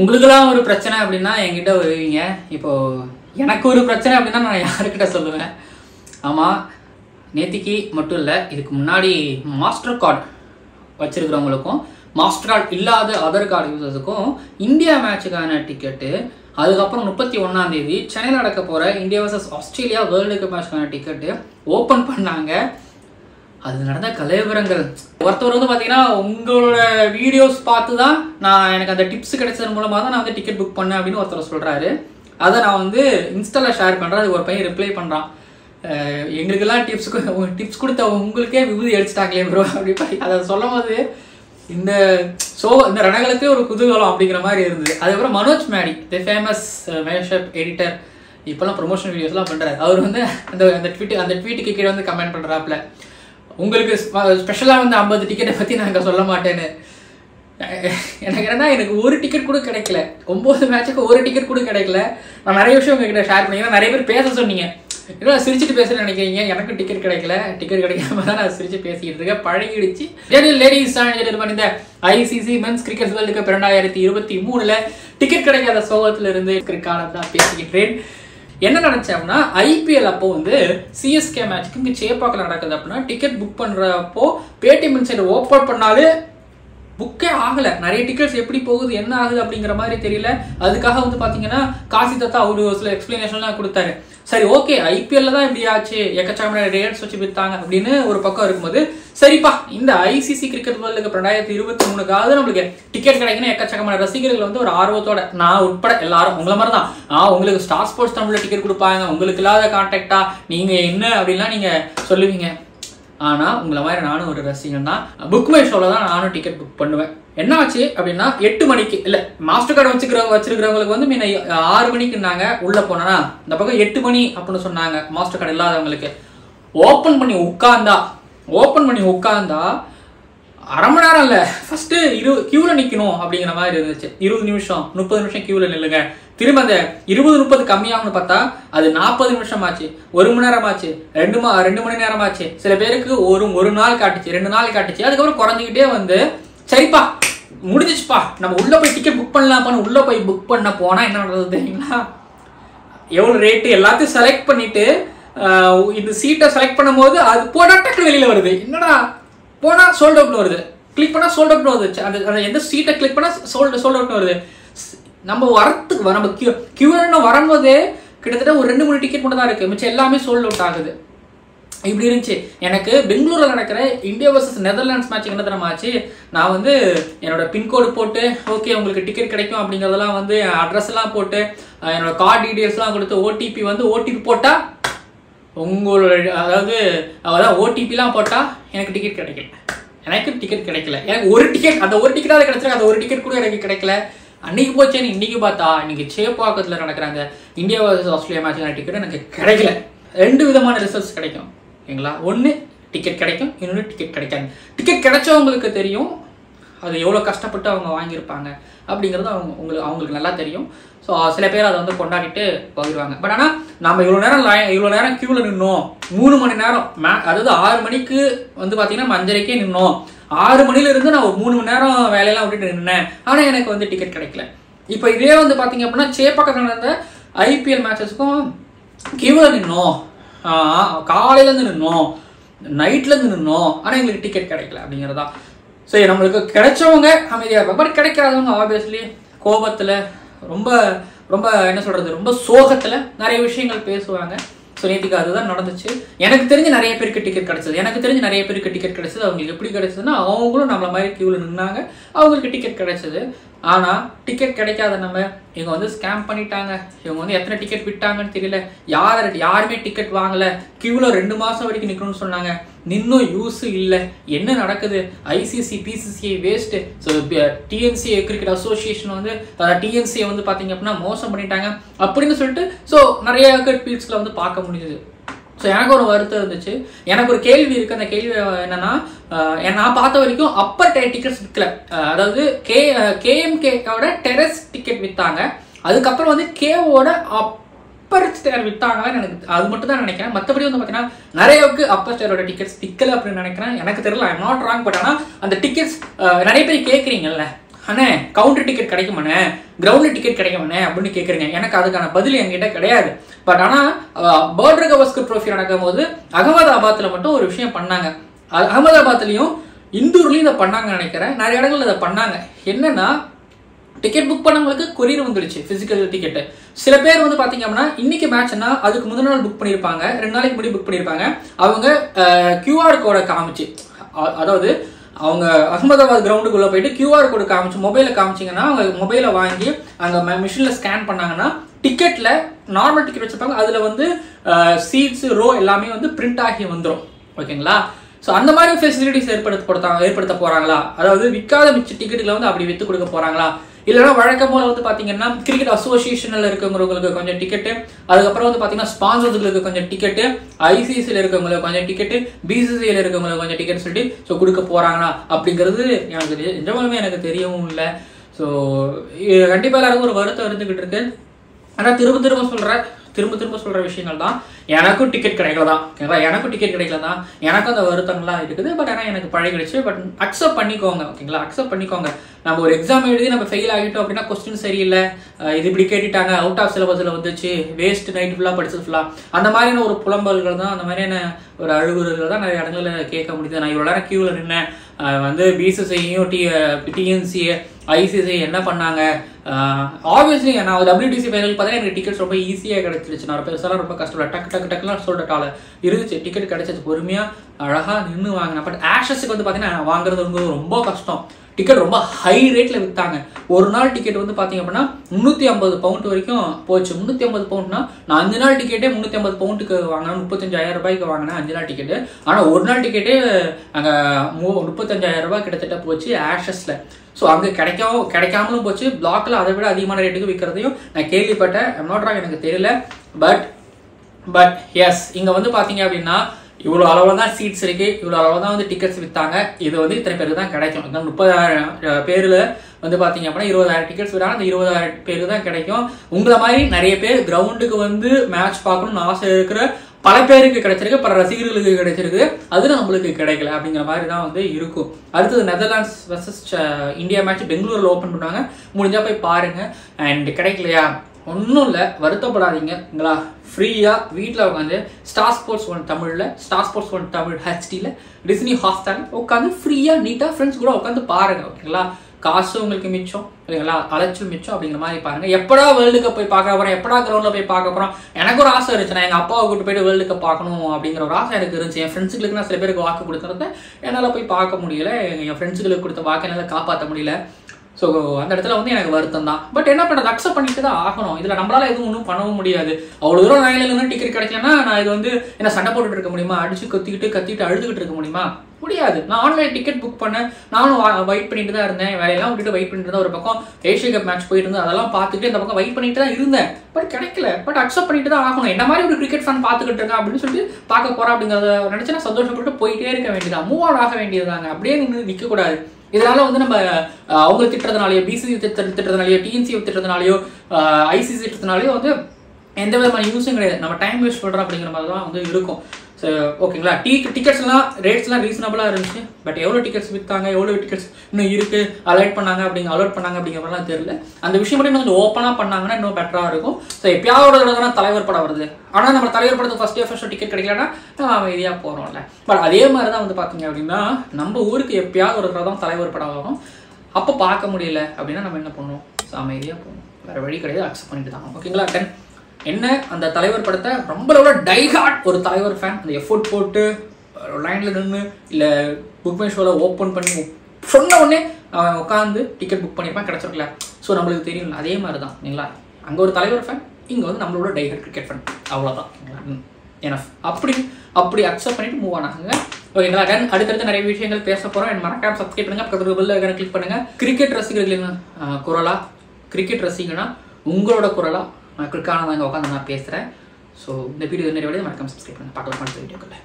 உங்களுக்கெல்லாம் ஒரு பிரச்சனை அப்படின்னா என்கிட்ட வருவீங்க. இப்போ எனக்கு ஒரு பிரச்சனை அப்படின்னா நான் யாருக்கிட்ட சொல்லுவேன்? ஆமாம் நேத்திக்கு மட்டும் இல்லை இதுக்கு முன்னாடி மாஸ்டர் கார்டு வச்சிருக்கிறவங்களுக்கும் மாஸ்டர் கார்டு இல்லாத அதர் கார்டு யூசர்ஸுக்கும் இந்தியா மேட்சுக்கான டிக்கெட்டு அதுக்கப்புறம் முப்பத்தி ஒன்றாம் தேதி சென்னையில் நடக்க போகிற India versus Australia world cup மேட்ச்க்கான ticket open பண்ணாங்க. அது நடந்த கலைவரங்கள் ஒருத்தர் வந்து பார்த்தீங்கன்னா உங்களோட வீடியோஸ் பார்த்து தான் நான் எனக்கு அந்த டிப்ஸ் கிடைச்சது மூலமாக தான் நான் வந்து டிக்கெட் புக் பண்ணேன் அப்படின்னு ஒருத்தர் சொல்கிறாரு அதை நான் வந்து இன்ஸ்டாவில் ஷேர் பண்ணுறேன் அது ஒரு பையன் ரிப்ளை பண்ணுறான் எங்களுக்கெல்லாம் டிப்ஸ் டிப்ஸ் கொடுத்த உங்களுக்கே விபூதி அடிச்சிட்டாங்களே ப்ரோ அப்படி அதை சொல்லும் போது இந்த ஷோ இந்த ரணகலத்தே ஒரு குதூகலம் அப்படிங்கிற மாதிரி இருந்தது. அதுக்கப்புறம் Manoj Maddy the famous mashup editor இப்போல்லாம் ப்ரொமோஷன் வீடியோஸ்லாம் பண்ணுறாரு அவர் வந்து அந்த அந்த ட்வீட் அந்த ட்வீட்டுக்கு கீழே வந்து கமெண்ட் பண்ணுறாப்புல உங்களுக்கு ஸ்பெஷலாக வந்து ஐம்பது டிக்கெட்டை பற்றி நான் சொல்ல மாட்டேன்னு. எனக்கு என்னன்னா எனக்கு ஒரு டிக்கெட் கூட கிடைக்கல. ஒம்பது மேட்சுக்கு ஒரு டிக்கெட் கூட கிடைக்கல. நான் நிறைய விஷயம் உங்ககிட்ட ஷேர் பண்ணிக்கிறேன் நிறைய பேர் பேச சொன்னீங்க. இல்லை சிரிச்சுட்டு பேசுறேன்னு நினைக்கிறீங்க. எனக்கு டிக்கெட் கிடைக்கல. டிக்கெட் கிடைக்காம தான் நான் சிரிச்சு பேசிக்கிட்டு இருக்கேன். பழகிடுச்சு. லேடிஸ் இந்த ICC men's cricket world cup ரெண்டாயிரத்தி இருபத்தி மூணுல டிக்கெட் கிடைக்காத சோகத்துல இருந்து காலம் தான் பேசிக்கிட்டேன் என்ன நினைச்சோம்னா அப்படின்னா ஐபிஎல் அப்போ வந்து சிஎஸ்கே மேட்ச்க்கு இங்கே சேப்பாக்கில் நடக்குது அப்படின்னா டிக்கெட் புக் பண்ணுறப்போ பேடிஎம் சைடு ஓப்பன் பண்ணாலே புக்கே ஆகல. நிறைய டிக்கெட்ஸ் எப்படி போகுது என்ன ஆகுது அப்படிங்கிற மாதிரி தெரியல. அதுக்காக வந்து பாத்தீங்கன்னா காசி தத்தா அவரு ஒரு சில எக்ஸ்பிளனேஷன்லாம் கொடுத்தாரு. சரி ஓகே ஐபிஎல்ல தான் இப்படி ஆச்சு. எக்கச்சக்கமான ரேட்ஸ் வச்சு வித்தாங்க அப்படின்னு ஒரு பக்கம் இருக்கும்போது சரிப்பா இந்த ஐசிசி கிரிக்கெட் வேர்ல்டு கப் ரெண்டாயிரத்தி இருபத்தி மூணுக்காவது நம்மளுக்கு டிக்கெட் கிடைக்கணும் எக்கச்சக்கமான ரசிகர்கள் வந்து ஒரு ஆர்வத்தோட நான் உட்பட எல்லாரும் உங்களை மாதிரி தான் ஆ உங்களுக்கு ஸ்டார் ஸ்போர்ட்ஸ் தமிழ்ல டிக்கெட் கொடுப்பாங்க. உங்களுக்கு இல்லாத கான்டாக்டா நீங்க என்ன அப்படின்லாம் நீங்க சொல்லுவீங்க. ஆனால் உங்களை மாதிரி நானும் ஒரு ரசிகன் தான். புக் மை ஷோவில் தான் நானும் டிக்கெட் புக் பண்ணுவேன். என்ன ஆச்சு அப்படின்னா எட்டு மணிக்கு இல்லை மாஸ்டர் கார்டு வச்சுக்கிறவங்க வச்சிருக்கிறவங்களுக்கு வந்து முன்ன ஆறு மணிக்குன்னாங்க உள்ள போனா இந்த பக்கம் எட்டு மணி அப்படின்னு சொன்னாங்க மாஸ்டர் கார்டு இல்லாதவங்களுக்கு. ஓப்பன் பண்ணி உட்காந்தா ஓப்பன் பண்ணி உட்காந்தா அரை மணி நேரம் இல்லை ஃபர்ஸ்ட் இரு கியூல நிக்கணும் அப்படிங்கிற மாதிரி இருந்துச்சு. இருபது நிமிஷம் முப்பது நிமிஷம் கியூல நில்லுங்க. திரும்ப அந்த இருபது முப்பது கம்மியாகும்னு பார்த்தா அது நாற்பது நிமிஷம் ஆச்சு ஒரு மணி நேரம் ஆச்சு ரெண்டு மா ரெண்டு மணி நேரம் ஆச்சு சில பேருக்கு ஒரு ஒரு நாள் காட்டுச்சு ரெண்டு நாள் காட்டுச்சு. அதுக்கப்புறம் குறைஞ்சிக்கிட்டே வந்து சரிப்பா முடிஞ்சிச்சுப்பா நம்ம உள்ள போய் டிக்கெட் புக் பண்ணலாம்ப்பான்னு உள்ள போய் புக் பண்ண போனா என்ன நடந்தது தெரியுங்களா? எவ்வளவு ரேட்டு எல்லாத்தையும் செலக்ட் பண்ணிட்டு இந்த சீட்டை செலக்ட் பண்ணும்போது அது போனா டக்கு வெளியில வருது. என்னடா? போனா சோல்ட் அவுட்னு வருது. கிளிக் பண்ணா சோல்ட் அவுட்னு வருது. அந்த எந்த சீட்டை கிளிக் பண்ணா சோல்ட் சோல்ட் அவுட்னு வருது. நம்ம வரத்துக்கு வர நம்ம கியூ கியூன்னு வரும்போதே கிட்டத்தட்ட ஒரு ரெண்டு மூணு டிக்கெட் மட்டும் தான் இருக்கு. மிச்சம் எல்லாமே சோல்ட் அவுட் ஆகுது. இப்படி இருந்துச்சு. எனக்கு பெங்களூர்ல நடக்கிற இந்தியா வர்சஸ் நெதர்லாண்ட்ஸ் மேட்ச் என்ன தெரியுமா ஆச்சு? நான் வந்து என்னோட பின்கோடு போட்டு ஓகே உங்களுக்கு டிக்கெட் கிடைக்கும் அப்படிங்கறதெல்லாம் வந்து அட்ரஸ் எல்லாம் போட்டு என்னோட கார்டு டீடைல்ஸ் எல்லாம் கொடுத்து ஓடிபி வந்து ஓடிபி போட்டா உங்களோட அதாவது அதான் ஓடிபிலாம் போட்டா எனக்கு டிக்கெட் கிடைக்கல. எனக்கு டிக்கெட் கிடைக்கல. எனக்கு ஒரு டிக்கெட் அந்த ஒரு டிக்கெட்டாவது கிடைச்சிருக்கு. அந்த ஒரு டிக்கெட் கூட எனக்கு கிடைக்கல. அன்னைக்கு போச்சேன்னு இன்னைக்கு பார்த்தா இன்னைக்கு சேப்பாக்கத்தில் நடக்கிறாங்க. India versus Australia match ticket எனக்கு கிடைக்கல. ரெண்டு விதமான ரிசல்ட்ஸ் கிடைக்கும். ஓகேங்களா ஒன்று டிக்கெட் கிடைக்கும். இன்னொன்று டிக்கெட் கிடைக்காது. டிக்கெட் கிடைச்சவங்களுக்கு தெரியும். அது எவ்வளோ கஷ்டப்பட்டு அவங்க வாங்கியிருப்பாங்க அப்படிங்கிறது அவங்க உங்களுக்கு அவங்களுக்கு நல்லா தெரியும். ஸோ சில பேர் அதை வந்து கொண்டாடிட்டு போயிடுவாங்க பட் ஆனால் நம்ம இவ்வளோ நேரம் இவ்வளோ நேரம் க்யூவில் நின்னோம். மூணு மணி நேரம் மே அதாவது ஆறு மணிக்கு வந்து பார்த்தீங்கன்னா மஞ்சரைக்கே அஞ்சரைக்கே நின்னோம். ஆறு மணில இருந்து நான் ஒரு மூணு மணி நேரம் வேலையெல்லாம் விட்டுட்டு நின்னேன். ஆனால் எனக்கு வந்து டிக்கெட் கிடைக்கல. இப்போ இதே வந்து பார்த்தீங்க அப்படின்னா சேப்பாக்கத்தில் நடந்த ஐபிஎல் மேட்சஸ்க்கும் கியூவில் நின்னோம். காலையிலேருந்து காலையில இருந்து நின்னோம். நைட்ல இருந்து நின்னோம். ஆனா எங்களுக்கு டிக்கெட் கிடைக்கல அப்படிங்கிறதா. சரி நம்மளுக்கு கிடைச்சவங்க அமைதியாக இருப்பாங்க. பட் கிடைக்காதவங்க ஆப்வியஸ்லி கோபத்தில் ரொம்ப ரொம்ப என்ன சொல்கிறது ரொம்ப சோகத்தில் நிறைய விஷயங்கள் பேசுவாங்க. ஸோ நேற்றுக்கு அதுதான் நடந்துச்சு. எனக்கு தெரிஞ்சு நிறைய பேருக்கு டிக்கெட் கிடைச்சது. எனக்கு தெரிஞ்சு நிறைய பேருக்கு டிக்கெட் கிடைச்சது. அவங்களுக்கு எப்படி கிடைச்சதுன்னா அவங்களும் நம்மள மாதிரி கியூவில் நின்னாங்க. அவங்களுக்கு டிக்கெட் கிடைச்சது. ஆனால் டிக்கெட் கிடைக்காத நம்ம இவங்க வந்து ஸ்கேம் பண்ணிட்டாங்க. இவங்க வந்து எத்தனை டிக்கெட் விட்டாங்கன்னு தெரியல. யார் யாருமே டிக்கெட் வாங்கலை. க்யூவில் ரெண்டு மாதம் வரைக்கும் நிற்கணும்னு சொன்னாங்க. நின்னும் யூஸ் இல்லை. என்ன நடக்குது? ICC BCCI waste so TNC cricket association வந்து டிஎன்சியை வந்து பார்த்தீங்க அப்படின்னா மோசம் பண்ணிட்டாங்க. அப்படின்னு சொல்லிட்டு ஸோ நிறைய ஃபீல்ட்ஸில் வந்து பார்க்க முடியுது ஸோ எனக்கு ஒரு வருத்தம் இருந்துச்சு. எனக்கு ஒரு கேள்வி இருக்கு. அந்த கேள்வி என்னன்னா நான் பார்த்த வரைக்கும் அப்பர் டே டிக்கெட்ஸ் விற்கல அதாவது கே கேஎம்கேவோட டெரஸ் டிக்கெட் விற்றாங்க அதுக்கப்புறம் வந்து கேவோட அப் அப்பர் ஸ்டேர் வித்தாங்கன்னு எனக்கு அது மட்டும் தான் நினைக்கிறேன். மற்றபடி வந்து பார்த்தீங்கன்னா நிறையவுக்கு அப்பர் ஸ்டேரோட டிக்கெட்ஸ் விற்கல அப்படின்னு நினைக்கிறேன். எனக்கு தெரியல ஐம் நாட் ராங் பட் ஆனால் அந்த டிக்கெட்ஸ் நிறைய பேர் கேட்குறீங்கல்ல அண்ணே கவுண்டர் டிக்கெட் கிடைக்குமாண்ணே கிரவுண்ட் டிக்கெட் கிடைக்குமாண்ணே அப்படின்னு கேட்குறீங்க எனக்கு அதுக்கான பதில் என்கிட்ட கிடையாது. பட் ஆனால் பேர்டர் கவஸ்கர் ட்ரோஃபி நடக்கும் போது அகமதாபாத்தில் மட்டும் ஒரு விஷயம் பண்ணாங்க. அது அகமதாபாத்லயும் இந்தூர்லேயும் இதை பண்ணாங்கன்னு நினைக்கிறேன். நிறைய இடங்கள்ல இதை பண்ணாங்க. என்னன்னா டிக்கெட் புக் பண்ணவங்களுக்கு கொரியர் வந்துருச்சு பிசிக்கல் டிக்கெட் சில பேர் வந்து பாத்தீங்க அப்படின்னா இன்னைக்கு மேட்ச்னா அதுக்கு முதல் நாள் புக் பண்ணியிருப்பாங்க ரெண்டு நாளைக்கு முன்னாடி புக் பண்ணியிருப்பாங்க அவங்க கியூஆர் கோடை காமிச்சு அதாவது அவங்க அகமதாபாத் கிரவுண்டுக்குள்ள போயிட்டு கியூஆர் கோடு காமிச்சு மொபைல காமிச்சிங்கன்னா அவங்க மொபைலை வாங்கி அங்கே மிஷினில் ஸ்கேன் பண்ணாங்கன்னா டிக்கெட்ல நார்மல் டிக்கெட் வச்சிருப்பாங்க. அதுல வந்து சீட்ஸ் ரோ எல்லாமே வந்து பிரிண்ட் ஆகி வந்துடும் ஓகேங்களா? ஸோ அந்த மாதிரி ஃபெசிலிட்டிஸ் ஏற்படுத்த ஏற்படுத்த போறாங்களா? அதாவது விற்காத மிச்ச டிக்கெட்டுகளை வந்து அப்படி வித்து கொடுக்க போறாங்களா? இல்லைன்னா வழக்கம் போல வந்து பாத்தீங்கன்னா கிரிக்கெட் அசோசியேஷனில் இருக்கவங்களுக்கு கொஞ்சம் டிக்கெட்டு அதுக்கப்புறம் வந்து பாத்தீங்கன்னா ஸ்பான்சர்களுக்கு கொஞ்சம் டிக்கெட்டு ஐசிசியில் இருக்கவங்களுக்கு கொஞ்சம் டிக்கெட்டு பிசிசியில் இருக்கவங்களுக்கு கொஞ்சம் டிக்கெட் சொல்லிட்டு ஸோ கொடுக்க போறாங்களா? அப்படிங்கிறது எனக்கு நிஜமாலுமே எனக்கு தெரியவும் இல்லை. ஸோ கண்டிப்பாக எல்லாருக்கும் ஒரு வருத்தம் இருந்துகிட்டு இருக்கு. ஆனால் திரும்ப திரும்ப சொல்றேன் திரும்ப திரும்ப சொல்ற விஷயங்கள் தான். எனக்கும் டிக்கெட் கிடைக்கல தான் எனக்கும் டிக்கெட் கிடைக்கல தான் எனக்கும் அந்த வருத்தங்கள்லாம் இருக்குது. பட் ஆனால் எனக்கு பழகிடுச்சு. பட் அக்செப்ட் பண்ணிக்கோங்க ஓகேங்களா அக்செப்ட் பண்ணிக்கோங்க. நம்ம ஒரு எக்ஸாம் எழுதி நம்ம ஃபெயில் ஆகிட்டோம் அப்படின்னா கொஸ்டின் சரியில்லை. இது இப்படி கேட்டுட்டாங்க அவுட் ஆஃப் சிலபஸில் வந்துச்சு வேஸ்ட் நைட் ஃபுல்லாக படிச்சது ஃபுல்லாக அந்த மாதிரியான ஒரு புலம்பல்கள் தான் அந்த மாதிரியான ஒரு அழுகுறதுல தான் நிறைய இடங்களில் கேட்க முடியுது. நான் இவ்வளோ நேரம் கியூவில் நின்னேன். வந்து பிசிசியும் டி டிஎன்சியை ஐசிசி என்ன பண்ணாங்க? ஆப்வியஸ்லி நான் டபிள்யூடிசி ஃபைனல் பார்த்தா எனக்கு டிக்கெட்ஸ் ரொம்ப ஈஸியாக கிடைச்சிருச்சு. நான் பெருசாலாம் ரொம்ப கஷ்டப்பட டக்கு டக்கு டக்குலாம் சொல்லிட்டால. இருந்துச்சு டிக்கெட் கிடைச்சது பொறுமையாக அழகாக நின்று வாங்கினேன். பட் ஆஷஸுக்கு வந்து பார்த்தீங்கன்னா வாங்குறது ரொம்ப கஷ்டம். டிக்கெட் ரொம்ப ஹை ரேட்டில் விற்றாங்க ஒரு நாள் டிக்கெட் வந்து பார்த்தீங்க அப்படின்னா முந்நூற்றி ஐம்பது பவுண்ட் வரைக்கும் போச்சு. முந்நூற்றி ஐம்பது பவுண்ட்னா நான் அஞ்சு நாள் டிக்கெட்டே முந்நூற்றி ஐம்பது பவுண்டுக்கு வாங்கினேன். முப்பத்தஞ்சாயிரம் ரூபாய்க்கு வாங்கினேன் அஞ்சு நாள் டிக்கெட்டு ஆனால் ஒரு நாள் டிக்கெட்டே அங்கே மூ முப்பத்தஞ்சாயிரம் ரூபாய் கிட்டத்தட்ட போச்சு ஆஷஸில் ஸோ அங்கே கிடைக்கவும் கிடைக்காமலும் போச்சு. பிளாக்ல அதை விட அதிகமான ரேட்டுக்கு விற்கிறதையும் நான் கேள்விப்பட்டேன். நோட்ராக எனக்கு தெரியல. பட் பட் எஸ் இங்கே வந்து பார்த்தீங்க அப்படின்னா இவ்வளோ அளவு தான் சீட்ஸ் இருக்கு இவ்வளோ அளவு தான் வந்து டிக்கெட்ஸ் விற்றாங்க இது வந்து இத்தனை பேருக்கு தான் கிடைக்கும். இந்த முப்பதாயிரம் பேரில் வந்து பார்த்தீங்க அப்படின்னா இருபதாயிரம் டிக்கெட்ஸ் விடாங்க அந்த இருபதாயிரம் பேருக்கு தான் கிடைக்கும். உங்களை மாதிரி நிறைய பேர் கிரவுண்டுக்கு வந்து மேட்ச் பார்க்கணும்னு ஆசை இருக்கிற பல பேருக்கு கிடைச்சிருக்கு பல ரசிகர்களுக்கு கிடைச்சிருக்கு. அது நம்மளுக்கு கிடைக்கல அப்படிங்கிற மாதிரி தான் வந்து இருக்கும். அடுத்தது நெதர்லாண்ட்ஸ் வர்சஸ் இந்தியா மேட்ச் பெங்களூரில் ஓப்பன் பண்ணுவாங்க முடிஞ்சா போய் பாருங்க. அண்ட் கிடைக்கலையா? ஒன்றும் இல்லை வருத்தப்படாதீங்கங்களா ஃப்ரீயாக வீட்டில் உட்காந்து ஸ்டார் ஸ்போர்ட்ஸ் ஒன் தமிழில் ஸ்டார் ஸ்போர்ட்ஸ் ஒன் தமிழ் ஹெச்டியில் டிஸ்னி ஹாஸ்டால் உட்காந்து ஃப்ரீயாக நீட்டாக ஃப்ரெண்ட்ஸ் கூட உட்காந்து பாருங்கள் ஓகேங்களா காசும் உங்களுக்கு மிச்சம் இல்லைங்களா? அலைச்சல் மிச்சம் அப்படிங்கிற மாதிரி பாருங்க. எப்படா வேர்ல்டு கப் போய் பார்க்க போறோம்? எப்படா கிரௌண்டில் போய் பார்க்க போறோம்? எனக்கு ஒரு ஆசை இருந்துச்சு நான் எங்க அப்பாவை கூட்டு போயிட்டு வேர்ல்டு கப் பார்க்கணும் அப்படிங்கிற ஒரு ஆசை எனக்கு இருந்துச்சு. என் ஃப்ரெண்ட்ஸுகளுக்கு நான் சில பேருக்கு வாக்கு கொடுத்துருந்தேன் என்னால் போய் பார்க்க முடியல. என் ஃப்ரெண்ட்ஸுகளுக்கு கொடுத்த வாக்கு என்னால் காப்பாற்ற முடியல. ஸோ அந்த இடத்துல வந்து எனக்கு வருத்தம் தான் பட் என்ன பண்ணுறது அக்செப்ட் பண்ணிட்டு தான் ஆகணும். இதில் நம்மளால எதுவும் ஒன்றும் பண்ணவும் முடியாது. அவ்வளோ தூரம் நாயிலிருந்து டிக்கெட் கிடைக்கலன்னா நான் இது வந்து என்ன சண்டை போட்டுட்டு இருக்க முடியுமா? அடிச்சு கத்திக்கிட்டு கத்திட்டு அழுதுகிட்டு இருக்க முடியுமா? முடியாது. நான் ஆன்லைன் டிக்கெட் புக் பண்ணேன். நானும் வெயிட் பண்ணிட்டு தான் இருந்தேன். வேலையெல்லாம் விட்டுட்டு வெயிட் பண்ணிட்டு தான் ஒரு பக்கம் ஏஷியா கப் மேட்ச் போயிட்டு இருந்தேன். அதெல்லாம் பார்த்துட்டு இந்த பக்கம் வெயிட் பண்ணிட்டு தான் இருந்தேன். பட் கிடைக்கல. பட் அக்செப்ட் பண்ணிட்டு தான் ஆகணும். என்ன மாதிரி ஒரு கிரிக்கெட் ஃபேன் பார்த்துக்கிட்டு இருக்கேன் அப்படின்னு சொல்லிட்டு பார்க்க போறேன் அப்படிங்கிறத நினைச்சு நான் சந்தோஷப்பட்டு போயிட்டே இருக்க வேண்டியதான் மூவ் ஆன் ஆக வேண்டியதுதாங்க. அப்படியே நின்று நிற்க கூடாது இதனால வந்து நம்ம அவங்க திட்டுறதுனாலயோ பிசிசி திட்டுறதுனாலயோ டிஎன்சி திட்டுறதுனாலயோ ஐசிசி திட்டுறதுனாலயோ வந்து எந்த விதமான யூஸும் கிடையாது. நம்ம டைம் வேஸ்ட் பண்ணுறோம் அப்படிங்கிற மாதிரி தான் வந்து இருக்கும். ஸோ ஓகேங்களா டீ டிக்கெட்ஸ்லாம் ரேட்ஸ்லாம் ரீசனபிளாக இருந்துச்சு. பட் எவ்வளோ டிக்கெட்ஸ் விற்றாங்க எவ்வளோ டிக்கெட்ஸ் இன்னும் இருக்குது அலாட் பண்ணாங்க அப்படிங்க அலர்ட் பண்ணாங்க அப்படிங்கிற தெரியல. அந்த விஷயம் மட்டும் இன்னும் கொஞ்சம் ஓப்பனாக பண்ணாங்கன்னா இன்னும் பெட்டராக இருக்கும். ஸோ எப்பயாவது ஒரு தடவை தான் தலைவர் படம் வருது. ஆனால் நம்ம தலைவர் படத்துக்கு ஃபஸ்ட் டே ஃபர்ஸ்ட் டிக்கெட் கிடைக்கலன்னா நம்ம அமைதியாக போகிறோம்ல பட் அதே மாதிரி தான் வந்து பார்த்தீங்க அப்படின்னா நம்ம ஊருக்கு எப்பயாவது ஒரு தடவை தான் தலைவர் படம் வரும். அப்போ பார்க்க முடியல அப்படின்னா நம்ம என்ன பண்ணுவோம்? ஸோ அமைதியாக போகணும். வேறு வழி கிடையாது. அக்செப்ட் பண்ணிட்டு தான் ஓகேங்களா டென் என்ன? அந்த தலைவர் படத்தை ரொம்ப ரொம்ப டைஹார்ட் ஒரு தலைவர் ஃபேன் அந்த எஃபோர்ட் போட்டு லைனில் நின்று இல்லை புக் மை ஷோவில் ஓப்பன் பண்ணி சொன்ன உடனே அவன் உட்காந்து டிக்கெட் புக் பண்ணியிருப்பான் கிடச்சிருக்கல ஸோ நம்மளுக்கு தெரியும் அதே மாதிரி தான் இல்லைங்களா? அங்கே ஒரு தலைவர் ஃபேன் இங்கே வந்து நம்மளோட டைஹார்ட் கிரிக்கெட் ஃபேன் அவ்வளோதான் எனஃப் அப்படி அப்படி அக்செப்ட் பண்ணிட்டு மூவ் ஆனாங்க ஓகேங்களா தென் அடுத்தடுத்து நிறைய விஷயங்கள் பேச போகிறோம் என் மறக்காம சப்ஸ்கிரைப் பண்ணுங்க. பக்கத்தில் பெல் ஐக்கான கிளிக் பண்ணுங்க. கிரிக்கெட் ரசிகர்கள் குரலா? கிரிக்கெட் ரசிகனா? உங்களோட குரலா? நான் கிரிக்கான உட்காந்து நான் பேசுகிறேன் ஸோ இந்த வீடியோ நிறைய மறக்காம சப்ஸ்கிரைப் பண்ணுங்க. பார்க்கலாம் அடுத்த வீடியோக்களில்